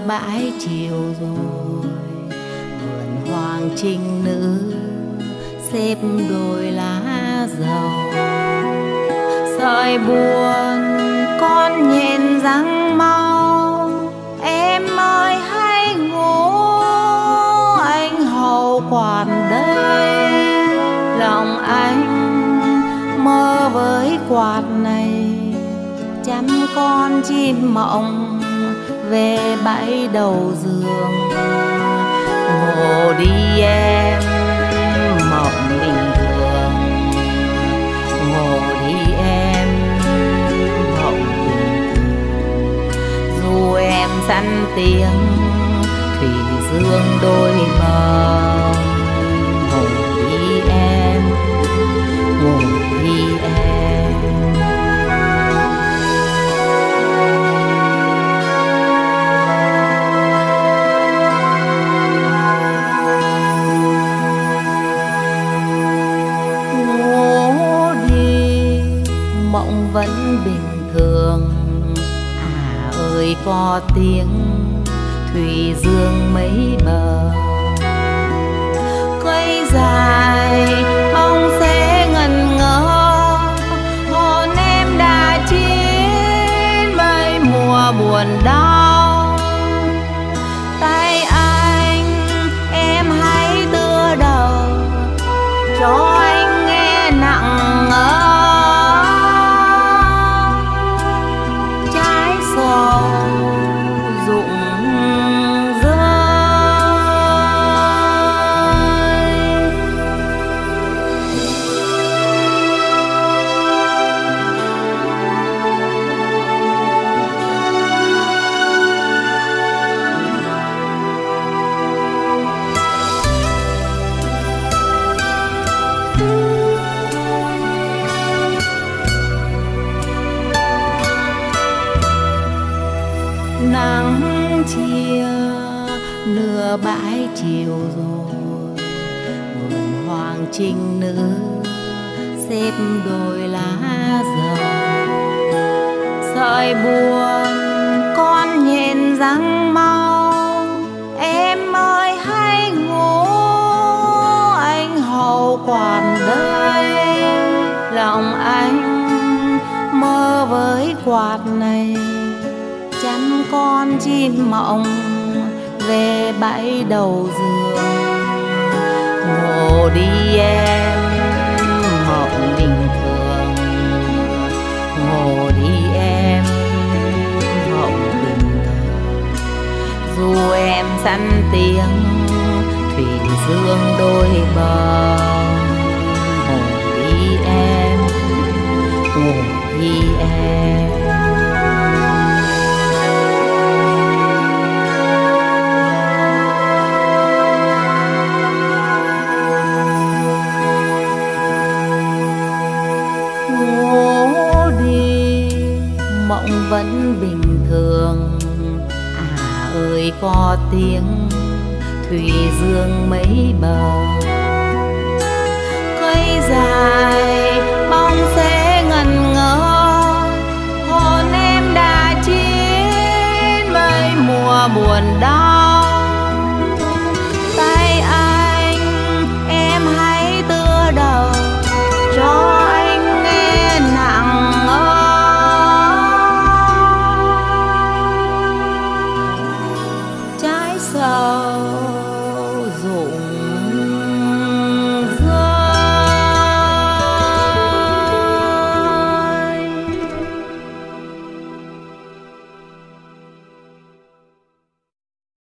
bãi chiều rồi vườn hoàng trinh nữ xếp đôi lá dầu sợi buồn con nhện răng mau, em ơi hãy ngủ, anh hầu quản đây. Lòng anh mơ với quạt này, chăm con chim mộng về bãi đầu giường. Ngủ đi em, mộng bình thường. Ngủ đi em, mộng bình thường. Dù em săn tiếng thủy dương đôi bờ thường. À ơi, có tiếng thủy dương mấy bờ. Cây dài ông sẽ ngần ngơ. Hồn em đã chín mấy mùa buồn đau. Tay anh em hãy đưa đầu, cho nắng chia, nửa bãi chiều rồi vườn hoàng trinh nữ xếp đôi lá dầu sợi buồn con nhện răng mau, em ơi hãy ngủ, anh hầu quản đây. Lòng anh mơ với quạt này chăm con chim mộng về bãi đầu giường ngủ đi em mộng bình thường. Ngủ đi em mộng bình thường. Dù em săn tiếng, thủy dương đôi bờ mộng vẫn bình thường. À ơi, có tiếng thủy dương mấy bờ cây dài bóng sẽ ngần ngơ, hồn em đã chín mấy mùa buồn đau.